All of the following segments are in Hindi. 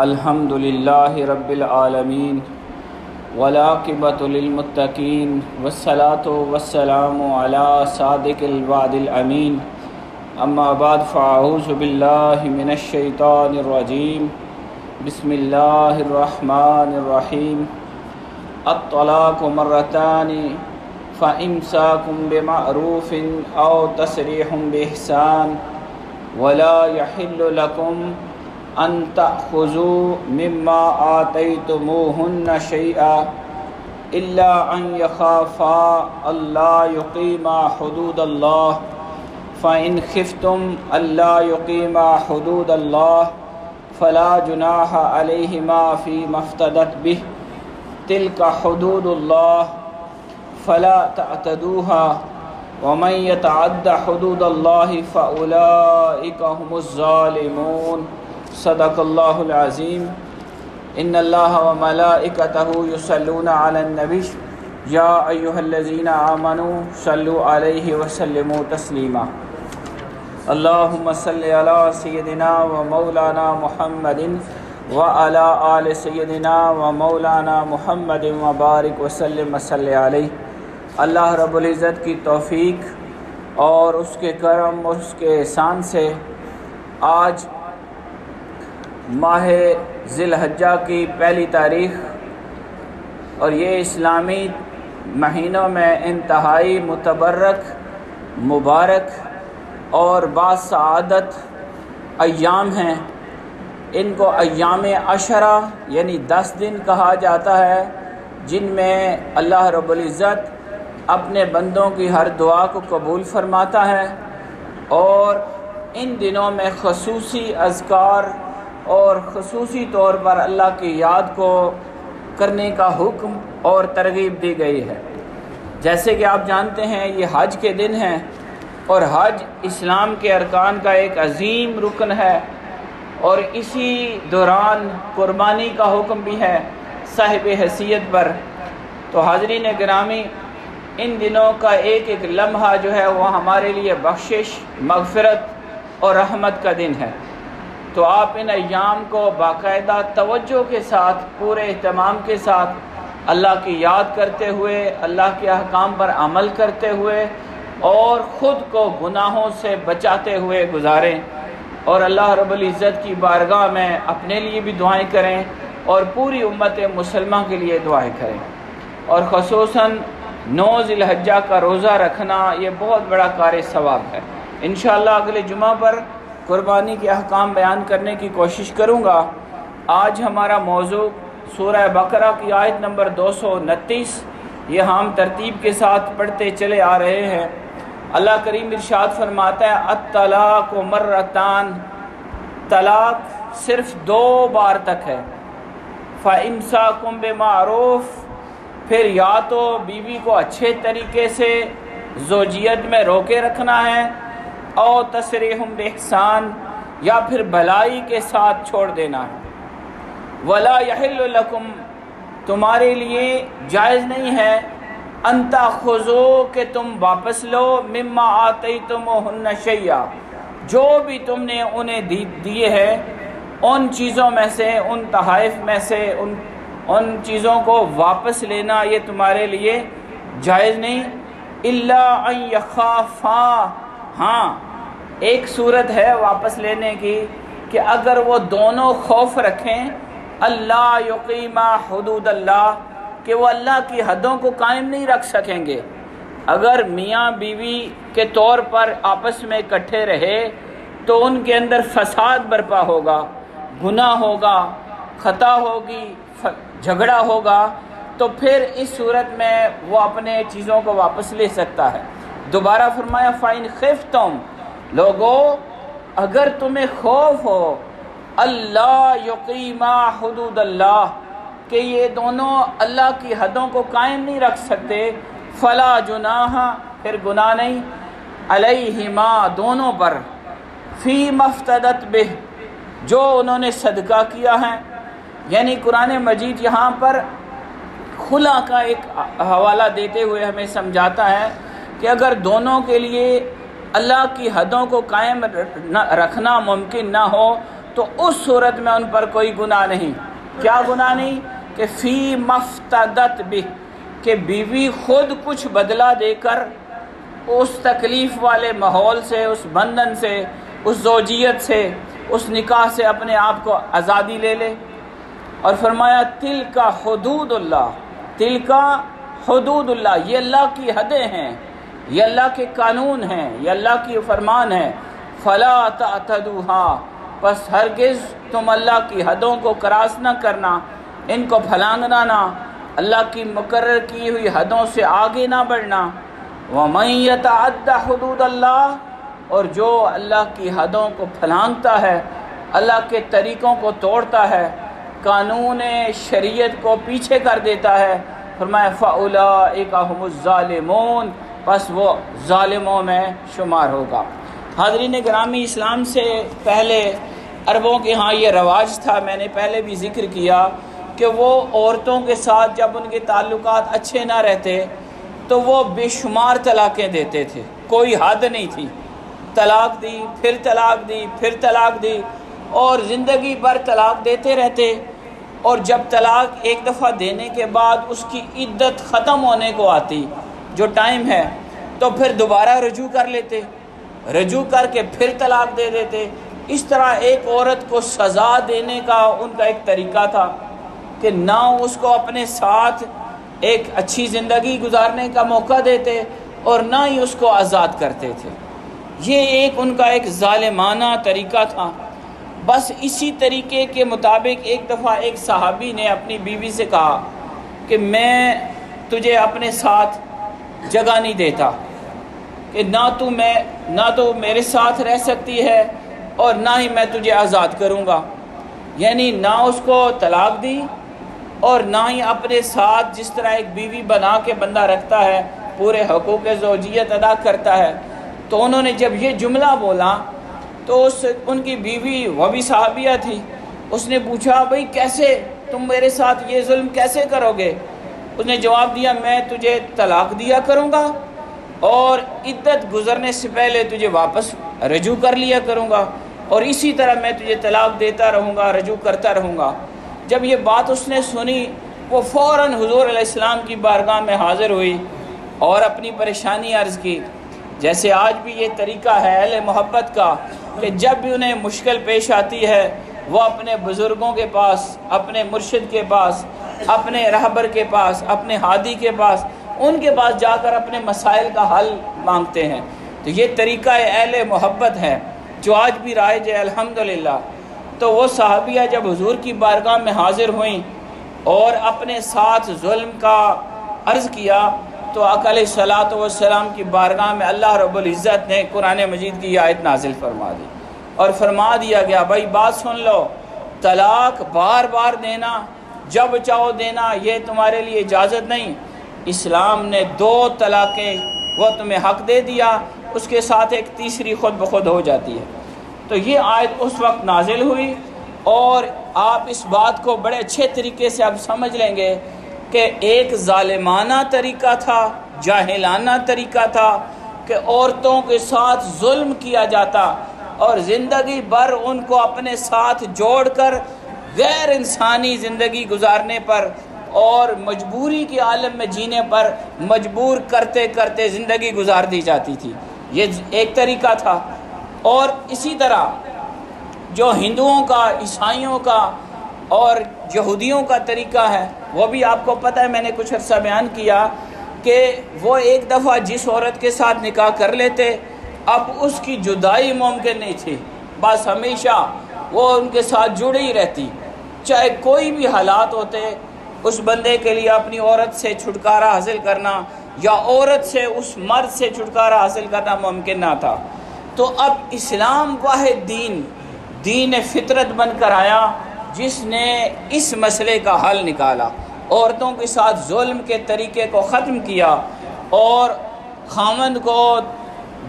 अल्हम्दुलिल्लाहि रब्बिल आलमीन वलाकिबतुलिलमुत्तकीन वस्सलातु वस्सलामु अला सादिकिल वादिल अमीन। अम्मा बाद फ़ाऊज़ु बिल्लाहि मिनश शैतानिर रजीम। बिस्मिल्लाहिर रहमानिर रहीम। अत्तलाक़ु मर्रतानि फ़इमसाकुम बिमअरूफ़िन औ तसरीहुम बिइहसान वला यहिल्लु लकुम अन तअख़ुज़ू मिम्मा आतैतुमूहुन्न शैआ इल्ला अन यख़ाफ़ा अल्ला युक़ीमा हुदूदल्लाह। फ़इन खिफ्तुम अल्ला युक़ीमा हुदूदल्लाह। फ़ला जुनाह अलैहिमा फ़ी मफ्तदत बिह। तिलका हुदूदुल्लाह। फ़ला तअतदूहा वमन यतअद्द हुदूदल्लाहि इन्नल्लाह व मलाइकतहु युसल्लूना अलन नबी या अय्युहल्लज़ीना आमनू सल्लु अलैहि व सल्लिमू तस्लीमा अल्लाहुम्म सल्लि अला सय्यदिना व मौलाना मुहम्मदिन व अला आल सय्यदिना व मौलाना मुहम्मदिन व बारिक वसल्लम वसल्लि अल्लाह रब्बुल इज़्ज़त की तौफ़ीक और उसके करम और उसके एहसान से आज माह ज़िलहज्जा की पहली तारीख़ और ये इस्लामी महीनों में इंतहाई मुतबरक, मुबारक और बासआदत अयाम हैं। इनको अयाम अशरा यानी दस दिन कहा जाता है, जिनमें अल्लाह रब्बुल इज़्ज़त अपने बंदों की हर दुआ को कबूल फरमाता है और इन दिनों में खसूसी अज़कार और खसूसी तौर पर अल्लाह की याद को करने का हुक्म और तरगीब दी गई है। जैसे कि आप जानते हैं, ये हज के दिन हैं और हज इस्लाम के अरकान का एक अजीम रुकन है और इसी दौरान कुर्बानी का हुक्म भी है साहिब हैसियत पर। तो हाजरीन ग्रामी, इन दिनों का एक एक लम्हा जो है वह हमारे लिए बख्शिश, मगफ़रत और रहमत का दिन है। तो आप इन अयाम को बाकायदा तवज्जो के साथ, पूरे अहतमाम के साथ अल्लाह की याद करते हुए, अल्लाह के अहकाम पर अमल करते हुए और ख़ुद को गुनाहों से बचाते हुए गुजारें। और अल्लाह रब्बुल इज़्ज़त की बारगाह में अपने लिए भी दुआएँ करें और पूरी उम्मत मुसलमान के लिए दुआएँ करें। और खसूस नौ ज़िलहज्जा का रोज़ा रखना, ये बहुत बड़ा कार सवाब है। इन अगले जुमा पर कुर्बानी के अहकाम बयान करने की कोशिश करूँगा। आज हमारा मौजू सूरह बकरा की आयत नंबर दो सौ उनतीस, ये हम तरतीब के साथ पढ़ते चले आ रहे हैं। अल्लाह करीम इरशाद फरमाता है अतलाक मर्रतान तलाक सिर्फ़ दो बार तक है। फ़ाइमसा कुम्ब मारूफ फिर या तो बीवी को अच्छे तरीके से जोजियत में रोके रखना है और तसरीहम बेहसान, या फिर भलाई के साथ छोड़ देना है। वला यहिल्लकुम तुम्हारे लिए जायज़ नहीं है। अंता खुजो, के तुम वापस लो, मिम्मा आते तुम शैया जो भी तुमने उन्हें दिए हैं, उन चीज़ों में से, उन तहफ़ में से, उन उन चीज़ों को वापस लेना, ये तुम्हारे लिए जायज़ नहीं। इल्लाफ़ा हाँ एक सूरत है वापस लेने की कि अगर वो दोनों खौफ रखें, अल्लाह यकीमा हदूद अल्लाह, कि वो अल्लाह की हदों को कायम नहीं रख सकेंगे। अगर मियाँ बीवी के तौर पर आपस में इकट्ठे रहे तो उनके अंदर फसाद बर्पा होगा, गुनाह होगा, ख़ता होगी झगड़ा होगा तो फिर इस सूरत में वो अपने चीज़ों को वापस ले सकता है। दोबारा फरमाया, फ़ाइन खिफ तुम लोगो, अगर तुम्हें खौफ हो, अल्लाह यकीमा हदूद अल्लाह कि ये दोनों अल्लाह की हदों को कायम नहीं रख सकते, फ़ला जुनाह, फिर गुनाह नहीं। अलहिमा, दोनों पर। फ़ी मफ्तदत बेह, जो उन्होंने सदका किया है। यानी कुरान मजीद यहाँ पर खुला का एक हवाला देते हुए हमें समझाता है कि अगर दोनों के लिए अल्लाह की हदों को कायम रखना मुमकिन ना हो तो उस सूरत में उन पर कोई गुनाह नहीं। क्या गुनाह नहीं? कि फ़ी मफ्तदत भी कि बीवी खुद कुछ बदला देकर उस तकलीफ़ वाले माहौल से, उस बंधन से, उस जोजियत से, उस निकाह से अपने आप को आज़ादी ले ले। और फरमाया तिल का हदूदुल्ला तिल का हदूदुल्ला ये अल्लाह की हदें हैं। ये अल्लाह के कानून हैं, ये अल्लाह की फरमान है। फ़ला तदूहा बस हरगिज़ तुम अल्लाह की हदों को करास ना करना, इनको फलांगना ना। अल्लाह की मुकर की हुई हदों से आगे ना बढ़ना। व मैत हदूद अल्लाह और जो अल्लाह की हदों को फलांगता है, अल्लाह के तरीक़ों को तोड़ता है, कानून शरीयत को पीछे कर देता है। फरमाया फ़ाउला एक एकमज़ालमून बस वो ालिमों में शुमार होगा। हाजरीन ग्रामी इस्लाम से पहले अरबों के यहाँ ये रवाज था, मैंने पहले भी ज़िक्र किया कि वो औरतों के साथ जब उनके ताल्लुक अच्छे ना रहते तो वो बेशुमार तलाक़ें देते थे। कोई हद नहीं थी। तलाक दी, फिर तलाक दी, फिर तलाक दी, और ज़िंदगी भर तलाक देते रहते। और जब तलाक एक दफ़ा देने के बाद उसकी इद्दत ख़त्म होने को आती जो टाइम है तो फिर दोबारा रजू कर लेते। रजू करके फिर तलाक दे देते। इस तरह एक औरत को सज़ा देने का उनका एक तरीका था कि ना उसको अपने साथ एक अच्छी ज़िंदगी गुजारने का मौका देते और ना ही उसको आज़ाद करते थे। ये एक उनका एक ालिमाना तरीका था। बस इसी तरीके के मुताबिक एक दफ़ा एक सहाबी ने अपनी बीवी से कहा कि मैं तुझे अपने साथ जगह नहीं देता कि ना तू मैं, ना तो मेरे साथ रह सकती है और ना ही मैं तुझे आज़ाद करूँगा। यानी ना उसको तलाक दी और ना ही अपने साथ जिस तरह एक बीवी बना के बंदा रखता है, पूरे हकूक़ जोजियत अदा करता है। तो उन्होंने जब ये जुमला बोला तो उस, उनकी बीवी वह भी साहबिया थी। उसने पूछा, भाई, कैसे तुम मेरे साथ ये जुल्म कैसे करोगे? उसने जवाब दिया, मैं तुझे तलाक दिया करूँगा और इद्दत गुजरने से पहले तुझे वापस रजू कर लिया करूँगा और इसी तरह मैं तुझे तलाक देता रहूँगा, रजू करता रहूँगा। जब ये बात उसने सुनी, वो फ़ौर हजूर इस्लाम की बारगाह में हाज़िर हुई और अपनी परेशानी अर्ज़ की। जैसे आज भी ये तरीका है अहल मोहब्बत का कि जब भी उन्हें मुश्किल पेश आती है, वो अपने बुज़ुर्गों के पास, अपने मुर्शिद के पास अपने रहबर के पास, अपने हादी के पास, उनके पास जाकर अपने मसाइल का हल मांगते हैं। तो ये तरीका अहल मोहब्बत है, जो आज भी राइज है अल्हम्दुलिल्लाह। तो वो साहबिया जब हुजूर की बारगाह में हाजिर हुई और अपने साथ जुल्म का अर्ज़ किया तो अकल सलात वसलाम की बारगाह में अल्लाह रब्ज़त ने कुरान मजीद की आयत नाजिल फरमा दी और फरमा दिया गया, भाई, बात सुन लो, तलाक बार बार देना जब चाहो देना, ये तुम्हारे लिए इजाज़त नहीं। इस्लाम ने दो तलाक़ें, वो तुम्हें हक दे दिया, उसके साथ एक तीसरी खुद ब खुद हो जाती है। तो ये आयत उस वक्त नाजिल हुई और आप इस बात को बड़े अच्छे तरीके से अब समझ लेंगे कि एक ालिमाना तरीका था, जाहिलाना तरीका था कि औरतों के साथ जुल्म किया जाता और ज़िंदगी भर उनको अपने साथ जोड़कर गैर इंसानी ज़िंदगी गुजारने पर और मजबूरी के आलम में जीने पर मजबूर करते करते ज़िंदगी गुजार दी जाती थी। ये एक तरीका था। और इसी तरह जो हिंदुओं का, ईसाइयों का और यहूदियों का तरीका है, वो भी आपको पता है, मैंने कुछ अर्सा बयान किया कि वो एक दफ़ा जिस औरत के साथ निकाह कर लेते, अब उसकी जुदाई मुमकिन नहीं थी। बस हमेशा वो उनके साथ जुड़ी रहती। चाहे कोई भी हालात होते, उस बंदे के लिए अपनी औरत से छुटकारा हासिल करना या औरत से उस मर्द से छुटकारा हासिल करना मुमकिन ना था। तो अब इस्लाम वाह दीन दीन फितरत बनकर आया, जिसने इस मसले का हल निकाला। औरतों के साथ जुल्म के तरीके को ख़त्म किया और खामद को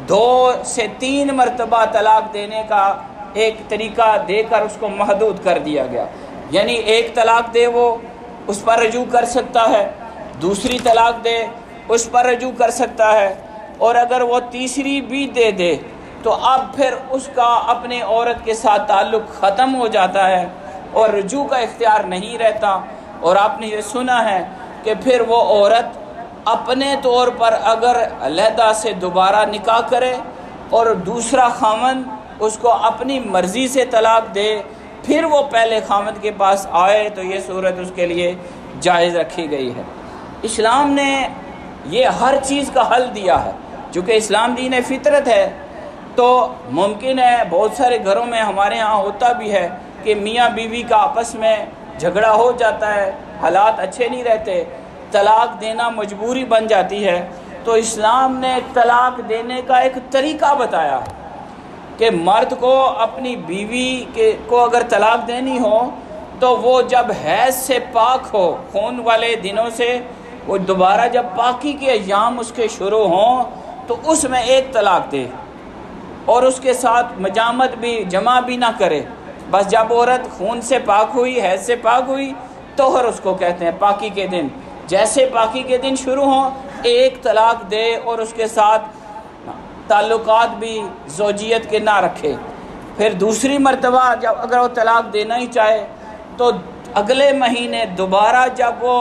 दो से तीन मरतबा तलाक देने का एक तरीका देकर उसको महदूद कर दिया गया। यानी एक तलाक दे वो, उस पर रजू कर सकता है। दूसरी तलाक दे, उस पर रजू कर सकता है। और अगर वो तीसरी भी दे दे तो अब फिर उसका अपने औरत के साथ ताल्लुक़ ख़त्म हो जाता है और रजू का इख्तियार नहीं रहता। और आपने ये सुना है कि फिर वो औरत अपने तौर पर अगर अलहदा से दोबारा निकाह करे और दूसरा खामन उसको अपनी मर्ज़ी से तलाक दे फिर वो पहले खामद के पास आए तो ये सूरत उसके लिए जायज़ रखी गई है। इस्लाम ने ये हर चीज़ का हल दिया है। चूँकि इस्लाम दीन फितरत है तो मुमकिन है, बहुत सारे घरों में हमारे यहाँ होता भी है कि मियाँ बीवी का आपस में झगड़ा हो जाता है, हालात अच्छे नहीं रहते, तलाक देना मजबूरी बन जाती है। तो इस्लाम ने तलाक देने का एक तरीका बताया कि मर्द को अपनी बीवी के, को अगर तलाक देनी हो तो वो जब हैज़ से पाक हो, खून वाले दिनों से, वो दोबारा जब पाकी के अयाम उसके शुरू हों तो उसमें एक तलाक दे। और उसके साथ मजामत भी, जमा भी ना करे। बस जब औरत खून से पाक हुई, हैज़ से पाक हुई तो हर उसको कहते हैं पाकी के दिन। जैसे पाकी के दिन शुरू हों, एक तलाक दे और उसके साथ ताल्लुकात भी जोजियत के ना रखे। फिर दूसरी मरतबा, जब अगर वो तलाक देना ही चाहे तो अगले महीने दोबारा जब वो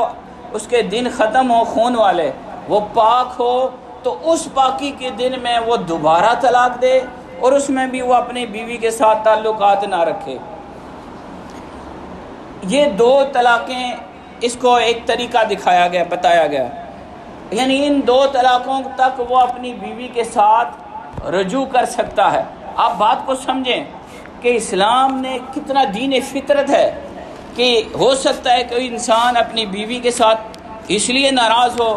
उसके दिन ख़त्म हो, खून वाले, वो पाक हो तो उस पाकी के दिन में वो दोबारा तलाक दे और उसमें भी वो अपनी बीवी के साथ ताल्लुकात ना रखे। ये दो तलाक़ें, इसको एक तरीका दिखाया गया, बताया गया। यानी इन दो तलाक़ों तक वो अपनी बीवी के साथ रजू कर सकता है। आप बात को समझें कि इस्लाम ने कितना दीन फितरत है कि हो सकता है कोई इंसान अपनी बीवी के साथ इसलिए नाराज़ हो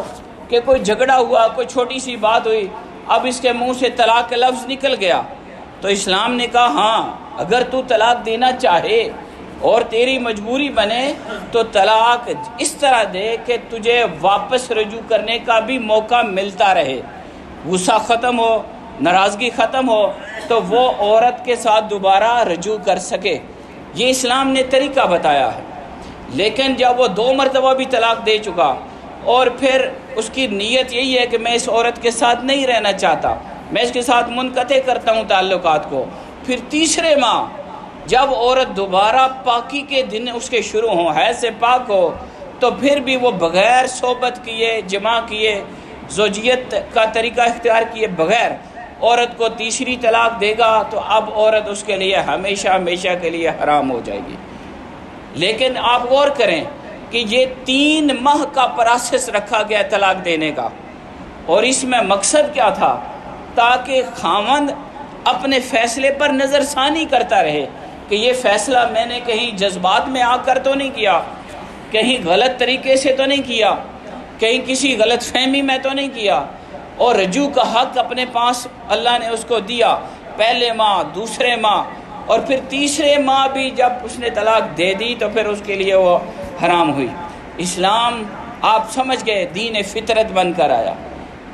कि कोई झगड़ा हुआ, कोई छोटी सी बात हुई, अब इसके मुँह से तलाक का लफ्ज़ निकल गया। तो इस्लाम ने कहा हाँ अगर तू तलाक देना चाहे और तेरी मजबूरी बने तो तलाक इस तरह दे कि तुझे वापस रजू करने का भी मौका मिलता रहे। गुस्सा ख़त्म हो, नाराज़गी ख़त्म हो तो वो औरत के साथ दोबारा रजू कर सके। ये इस्लाम ने तरीका बताया है। लेकिन जब वो दो मरतबा भी तलाक दे चुका और फिर उसकी नीयत यही है कि मैं इस औरत के साथ नहीं रहना चाहता, मैं इसके साथ मुनक़ करता हूँ ताल्लुक को, फिर तीसरे माह जब औरत दोबारा पाकी के दिन उसके शुरू हों, है से पाक हो तो फिर भी वो बग़ैर सोबत किए, जमा किए जोजियत का तरीका इख्तियार किए बग़ैर औरत को तीसरी तलाक देगा तो अब औरत उसके लिए हमेशा हमेशा के लिए हराम हो जाएगी। लेकिन आप गौर करें कि ये तीन माह का प्रोसेस रखा गया तलाक देने का। और इसमें मकसद क्या था? ताकि खामंद अपने फ़ैसले पर नज़रसानी करता रहे कि ये फ़ैसला मैंने कहीं जज्बात में आकर तो नहीं किया, कहीं गलत तरीके से तो नहीं किया, कहीं किसी गलत फहमी में तो नहीं किया। और रजू का हक अपने पास अल्लाह ने उसको दिया, पहले माँ, दूसरे माँ, और फिर तीसरे माँ भी जब उसने तलाक दे दी तो फिर उसके लिए वो हराम हुई। इस्लाम, आप समझ गए दीन फितरत बनकर आया।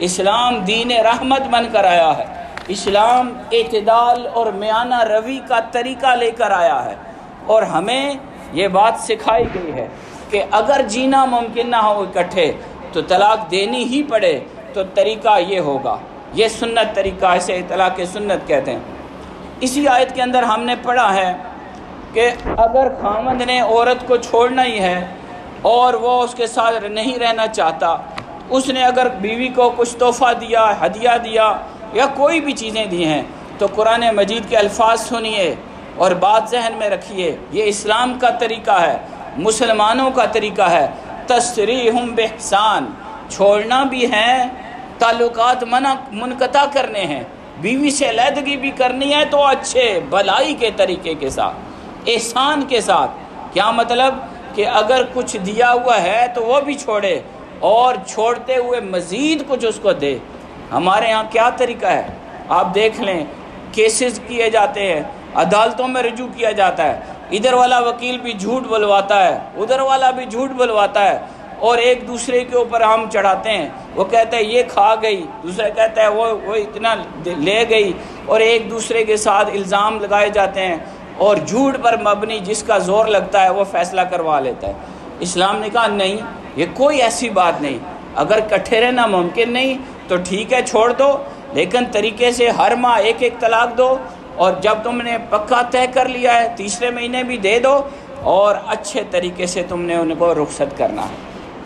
इस्लाम दीन रहमत बनकर आया है। इस्लाम एतदाल और म्याना रवि का तरीका लेकर आया है। और हमें ये बात सिखाई गई है कि अगर जीना मुमकिन ना हो इकट्ठे तो तलाक देनी ही पड़े तो तरीका ये होगा। ये सुन्नत तरीका इसे तलाक सुन्नत कहते हैं। इसी आयत के अंदर हमने पढ़ा है कि अगर खामद ने औरत को छोड़ना ही है और वो उसके साथ नहीं रहना चाहता, उसने अगर बीवी को कुछ तोहफ़ा दिया, हदिया दिया या कोई भी चीज़ें दी हैं तो कुरान मजीद के अल्फाज सुनिए और बात जहन में रखिए। ये इस्लाम का तरीका है, मुसलमानों का तरीका है। तस्री हम बेहसान, छोड़ना भी है, ताल्लुकात मना मुनकता करने हैं। बीवी से लहदगी भी करनी है तो अच्छे, भलाई के तरीके के साथ, एहसान के साथ। क्या मतलब? कि अगर कुछ दिया हुआ है तो वो भी छोड़े और छोड़ते हुए मज़ीद कुछ उसको दे। हमारे यहाँ क्या तरीका है? आप देख लें केसेस किए जाते हैं, अदालतों में रजू किया जाता है, इधर वाला वकील भी झूठ बुलवाता है, उधर वाला भी झूठ बुलवाता है, और एक दूसरे के ऊपर आम चढ़ाते हैं। वो कहते हैं, ये खा गई। दूसरा कहता है, वो वो इतना ले गई। और एक दूसरे के साथ इल्ज़ाम लगाए जाते हैं, और झूठ पर मबनी जिसका ज़ोर लगता है, वो फैसला करवा लेता है। इस्लाम ने कहा, नहीं, ये कोई ऐसी बात नहीं। अगर कट्ठे रहना मुमकिन नहीं तो ठीक है, छोड़ दो। लेकिन तरीके से हर माह एक एक तलाक दो और जब तुमने पक्का तय कर लिया है, तीसरे महीने भी दे दो और अच्छे तरीके से तुमने उनको रुखसत करना है।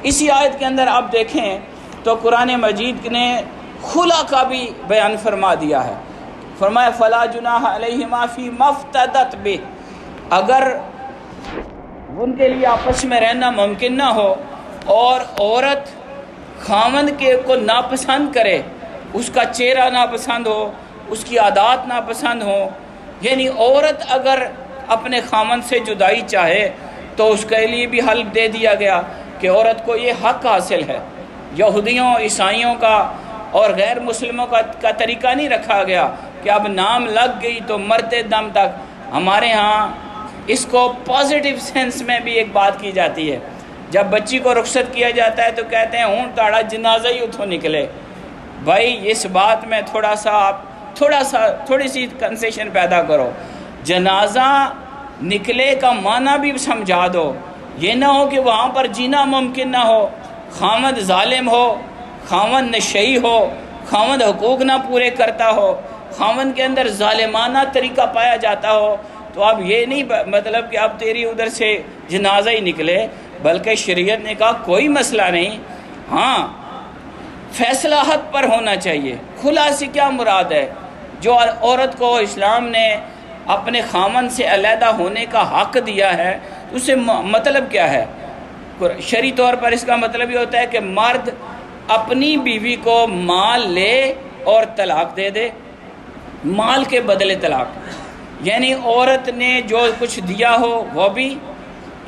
इसी आयत के अंदर आप देखें तो कुरान मजीद ने खुला का भी बयान फरमा दिया है। फरमाया, फ़ला जुनाह माफ़ी मफ्तदत बे अगर उनके लिए आपस में रहना मुमकिन ना हो और औरत खामद के को नापसंद करे उसका चेहरा नापसंद हो उसकी आदात नापसंद हो यानी औरत अगर अपने खामन से जुदाई चाहे तो उसके लिए भी हल दे दिया गया कि औरत को ये हक हासिल है। यहूदियों ईसाइयों का और गैर मुसलमों का, का तरीका नहीं रखा गया कि अब नाम लग गई तो मरते दम तक। हमारे यहाँ इसको पॉजिटिव सेंस में भी एक बात की जाती है। जब बच्ची को रुख्सत किया जाता है तो कहते हैं, ऊँट ताड़ा, जनाजा ही उठो निकले। भाई, इस बात में थोड़ा सा आप, थोड़ा सा, थोड़ी सी कंसेशन पैदा करो। जनाजा निकले का माना भी समझा दो। ये ना हो कि वहाँ पर जीना मुमकिन ना हो। खामद ालिम हो, खामद नशई हो, खामद हकूक़ ना पूरे करता हो खामन के अंदर ालिमाना तरीका पाया जाता हो तो आप ये नहीं मतलब कि अब तेरी उधर से जनाजा ही निकले। बल्कि शरीयत ने कहा, कोई मसला नहीं। हाँ फैसला हक पर होना चाहिए। खुला से क्या मुराद है? जो औरत को इस्लाम ने अपने खामन से अलहदा होने का हक दिया है, उसे मतलब क्या है? शरी तौर पर इसका मतलब ये होता है कि मर्द अपनी बीवी को माल ले और तलाक दे दे। माल के बदले तलाक। यानी औरत ने जो कुछ दिया हो वह भी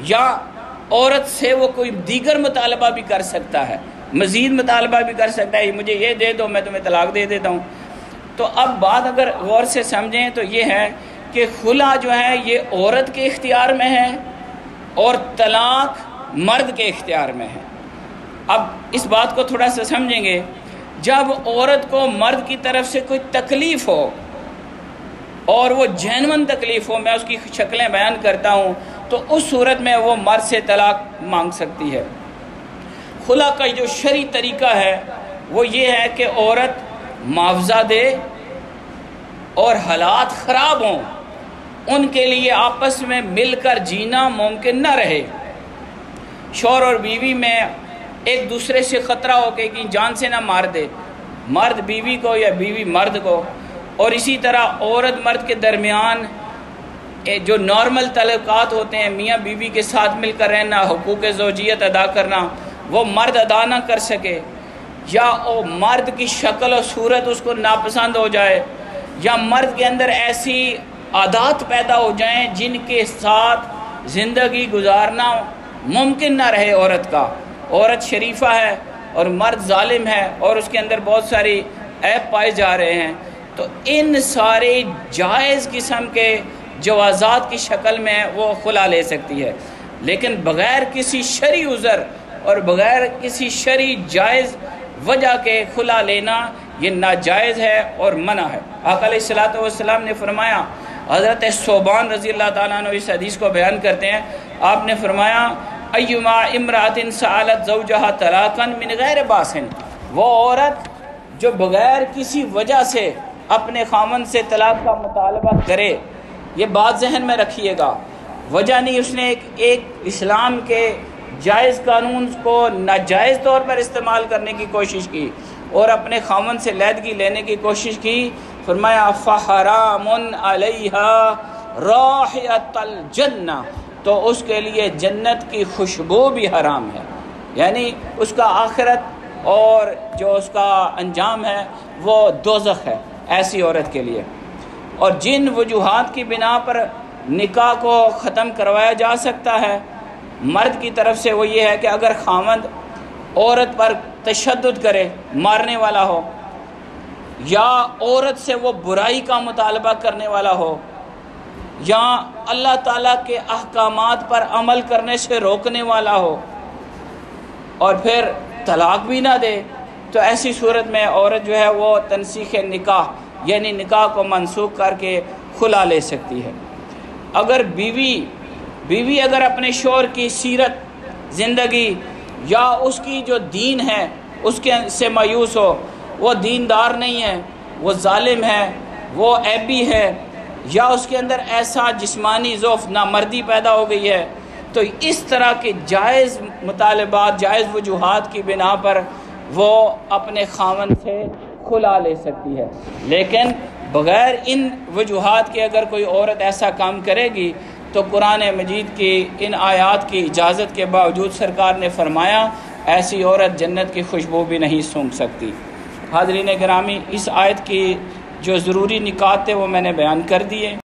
या औरत से वो कोई दीगर मुतालबा भी कर सकता है, मज़ीद मुतालबा भी कर सकता है मुझे ये दे दो, मैं तुम्हें तलाक दे देता हूँ। तो अब बात अगर गौर से समझें तो ये है कि खुला जो है ये औरत के इख्तियार में है और तलाक मर्द के इख्तियार में है। अब इस बात को थोड़ा सा समझेंगे, जब औरत को मर्द की तरफ़ से कोई तकलीफ़ हो और वो जैनवन तकलीफ़ हो, मैं उसकी शक्लें बयान करता हूँ तो उस सूरत में वो मर्द से तलाक मांग सकती है। खुला का जो शरी तरीका है, वो ये है कि औरत मुआवजा दे और हालात ख़राब हों। उनके लिए आपस में मिलकर जीना मुमकिन न रहे। शोर और बीवी में एक दूसरे से ख़तरा हो के कि जान से ना मार दे। मर्द बीवी को या बीवी मर्द को। और इसी तरह औरत मर्द के दरमियान जो नॉर्मल तलक़ात होते हैं, मियाँ बीवी के साथ मिलकर रहना, हकूक़ जोजियत अदा करना, वो मर्द अदा ना कर सके। या वो मर्द की शक्ल और सूरत उसको नापसंद हो जाए, या मर्द के अंदर ऐसी आदात पैदा हो जाएँ, जिनके साथ ज़िंदगी गुजारना मुमकिन ना रहे औरत का। औरत शरीफा है और मर्द ालिम है और उसके अंदर बहुत सारी ऐप पाए जा रहे हैं। तो इन सारे जायज़ किस्म के जवाजात की शक्ल में वो खुला ले सकती है। लेकिन बग़ैर किसी शरी उज़र और बग़ैर किसी शरी जायज़ वजह के खुला लेना, ये नाजायज़ है और मना है। आकलाम ने फरमाया, हज़रत सोबान रज़ी अल्लाह इस हदीस को बयान करते हैं। आपने फरमाया अयुमा इमरातिन सालत जहा तलाकन मिन गैर बासिन। वो औरत जो बग़ैर किसी वजह से अपने खामन से तलाक का मुतालबा करे ये बात जहन में रखिएगा। वजह नहीं उसने एक, एक इस्लाम के जायज़ कानून को नाजायज़ तौर पर इस्तेमाल करने की कोशिश की और अपने खामन से लैदगी लेने की कोशिश की। फरमाया फ़हरामन जन्ना। तो उसके लिए जन्नत की खुशबू भी हराम है। यानी उसका आखिरत और जो उसका अंजाम है वो दोजख है ऐसी औरत के लिए। और जिन वजूहत की बिना पर निकाह को ख़त्म करवाया जा सकता है। मर्द की तरफ़ से वो ये है कि अगर खामद औरत पर तशद करे, मारने वाला हो, या औरत से वो बुराई का मुतालबा करने वाला हो, या अल्लाह ताला के अहकाम पर अमल करने से रोकने वाला हो, और फिर तलाक भी ना दे तो ऐसी सूरत में औरत जो है वो तनसीख निकाह यानी निकाह को मनसूख करके खुला ले सकती है। अगर बीवी बीवी अगर अपने शोर की सीरत, ज़िंदगी या उसकी जो दीन है, उसके से मायूस हो, वो दीनदार नहीं है, वो ालिम है, वो ऐबी है, या उसके अंदर ऐसा जिस्मानी ज़ोफ़ नामर्दी पैदा हो गई है तो इस तरह के जायज़ मुतालबात, जायज़ वजूहत की बिना पर वो अपने खामन से खुला ले सकती है। लेकिन बग़ैर इन वजूहत के अगर कोई औरत ऐसा काम करेगी तो कुरान मजीद की, इन आयात की इजाज़त के बावजूद सरकार ने फरमाया, ऐसी औरत जन्नत की खुशबू भी नहीं सूंघ सकती। हाजरीन ग्रामी इस आयत की जो ज़रूरी निकात थे वो मैंने बयान कर दिए